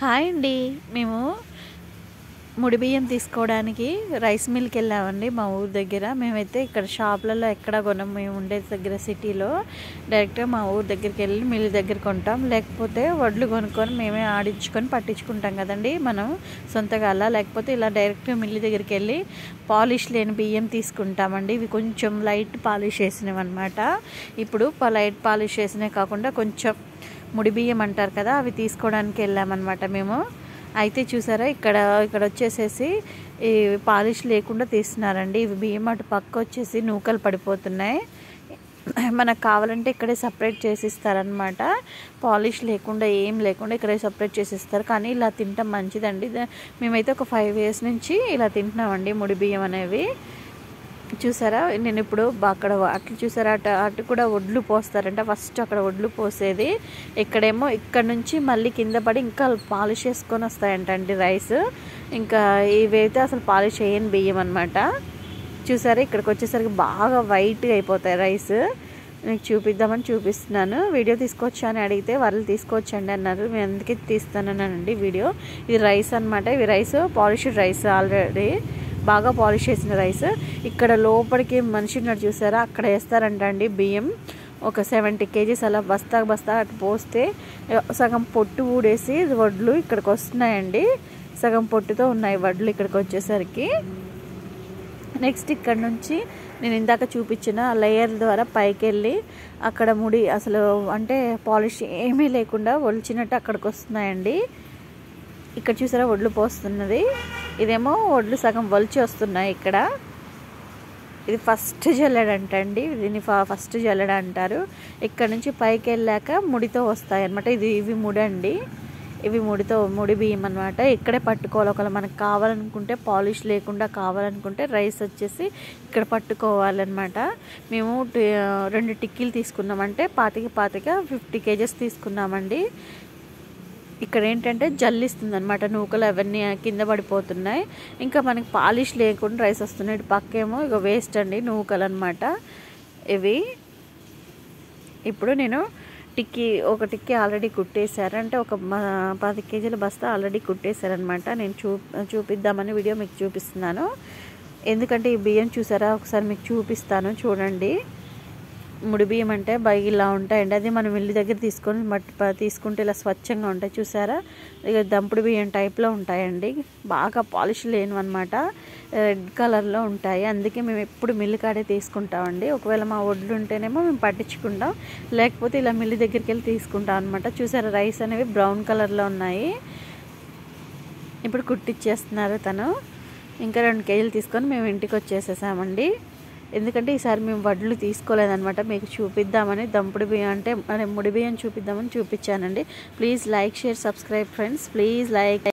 Hi అండి. మేము ముడి బియ్యం తీసుకోవడానికి రైస్ మిల్కి వెళ్ళామండి మా ఊరు దగ్గర. మేమైతే ఇక్కడ షాప్లలో ఎక్కడ కొనం మేము ఉండే దగ్గర సిటీలో డైరెక్ట్గా మా ఊరు దగ్గరికి వెళ్ళి మిల్ దగ్గర కొంటాం. లేకపోతే వడ్లు కొనుక్కొని మేమే ఆడించుకొని పట్టించుకుంటాం కదండి. మనం సొంతగా అలా లేకపోతే ఇలా డైరెక్ట్గా మిల్లి దగ్గరికి వెళ్ళి పాలిష్ లేని బియ్యం తీసుకుంటామండి. ఇవి కొంచెం లైట్ పాలిష్ వేసినవి అనమాట ఇప్పుడు లైట్ పాలిష్ వేసినవి కాకుండా కొంచెం ముడి బియ్యం అంటారు కదా అవి తీసుకోవడానికి వెళ్ళామన్నమాట మేము. అయితే చూసారా ఇక్కడ ఇక్కడ వచ్చేసేసి ఈ పాలిష్ లేకుండా తీస్తున్నారండి. ఇవి బియ్యం అటు పక్క వచ్చేసి నూకలు పడిపోతున్నాయి. మనకు కావాలంటే ఇక్కడే సపరేట్ చేసిస్తారనమాట పాలిష్ లేకుండా ఏం లేకుండా ఇక్కడే సపరేట్ చేసి ఇస్తారు కానీ ఇలా తింటాం మంచిదండి. మేమైతే ఒక ఫైవ్ ఇయర్స్ నుంచి ఇలా తింటున్నామండి ముడి బియ్యం అనేవి. చూసారా? నేను ఇప్పుడు అక్కడ అట్లు చూసారా? అటు అటు కూడా ఒడ్లు పోస్తారంట. ఫస్ట్ అక్కడ ఒడ్లు పోసేది. ఇక్కడేమో ఇక్కడ నుంచి మళ్ళీ కింద పడి ఇంకా పాలిష్ చేసుకొని వస్తాయంట అండి రైస్. ఇంకా ఇవైతే అసలు పాలిష్ చేయని బియ్యం అనమాట చూసారా? ఇక్కడికి వచ్చేసరికి బాగా వైట్గా అయిపోతాయి రైస్. మీకు చూపిద్దామని చూపిస్తున్నాను. వీడియో తీసుకొచ్చా అని అడిగితే వాళ్ళు తీసుకోవచ్చండి అన్నారు. మేము అందుకే తీస్తానన్నానండి వీడియో. ఇది రైస్ అనమాట ఇవి రైస్ పాలిష్డ్ రైస్ ఆల్రెడీ. బాగా పాలిష్ చేసిన రైస్. ఇక్కడ లోపలికి మనిషి ఉన్నాడు చూసారా? అక్కడ వేస్తారంట అండి బియ్యం. ఒక సెవెంటీ కేజీస్ అలా బస్తా బస్తా అటు పోస్తే సగం పొట్టు ఊడేసి వడ్లు ఇక్కడికి వస్తున్నాయండి. సగం పొట్టుతో ఉన్నాయి వడ్లు ఇక్కడికి వచ్చేసరికి. నెక్స్ట్ ఇక్కడ నుంచి నేను ఇందాక చూపించిన లేయర్ ద్వారా పైకి వెళ్ళి అక్కడ ముడి అసలు అంటే పాలిష్ ఏమీ లేకుండా ఒలిచినట్టు అక్కడికి వస్తున్నాయండి. ఇక్కడ చూసారా వడ్లు పోస్తున్నది. ఇదేమో వడ్లు సగం వలిచి వస్తున్నాయి ఇక్కడ. ఇది ఫస్ట్ జల్లెడ అంటండి. దీన్ని ఫ- ఫస్ట్ జల్లెడ అంటారు. ఇక్కడ నుంచి పైకి వెళ్ళాక ముడితో వస్తాయి అనమాట ఇది ఇవి ముడండి. ఇవి ముడితో ముడి బియ్యం అనమాట ఇక్కడే పట్టుకోవాలి. ఒకవేళ మనకు కావాలనుకుంటే పాలిష్ లేకుండా కావాలనుకుంటే రైస్ వచ్చేసి ఇక్కడ పట్టుకోవాలన్నమాట. మేము రెండు టిక్కీలు తీసుకున్నామంటే పాతిక పాతిక ఫిఫ్టీ కేజెస్ తీసుకున్నామండి. ఇక్కడ ఏంటంటే జల్లిస్తుంది అనమాట నూకలు అవన్నీ కింద పడిపోతున్నాయి. ఇంకా మనకి పాలిష్ లేకుండా రైస్ వస్తున్నాయి. ఇటు పక్కేమో ఇక వేస్ట్ అండి నూకలు అనమాట ఇవి ఇప్పుడు నేను టిక్కీ ఒక టిక్కీ ఆల్రెడీ కుట్టేశారు. అంటే ఒక పది కేజీల బస్తా ఆల్రెడీ కుట్టేశారనమాట నేను చూ చూపిద్దామని వీడియో మీకు చూపిస్తున్నాను. ఎందుకంటే ఈ బియ్యం చూసారా? ఒకసారి మీకు చూపిస్తాను. చూడండి. ముడి బియ్యం అంటే బై ఇలా ఉంటాయండి. అది మనం ఇల్లు దగ్గర తీసుకొని మట్టి తీసుకుంటే ఇలా స్వచ్ఛంగా ఉంటాయి. చూసారా? ఇక దంపుడు బియ్యం టైప్లో ఉంటాయండి. బాగా పాలిష్ లేనివన్నమాట. రెడ్ కలర్లో ఉంటాయి. అందుకే మేము ఎప్పుడు మిల్లు కాడే తీసుకుంటామండి. ఒకవేళ మా ఒడ్లు ఉంటేనేమో మేము పట్టించుకుంటాం. లేకపోతే ఇలా మిల్లు దగ్గరికి వెళ్ళి తీసుకుంటాం అనమాట చూసారా? రైస్ అనేవి బ్రౌన్ కలర్లో ఉన్నాయి. ఇప్పుడు కుట్టిచ్చేస్తున్నారు తను. ఇంకా రెండు కేజీలు తీసుకొని మేము ఇంటికి వచ్చేసేసామండి. ఎందుకంటే ఈసారి మేము వడ్లు తీసుకోలేదన్నమాట. మీకు చూపిద్దామని దంపుడు బియ్యం అంటే అదే ముడి బియ్యం చూపిద్దామని చూపించానండి. Please like share subscribe friends. Please like.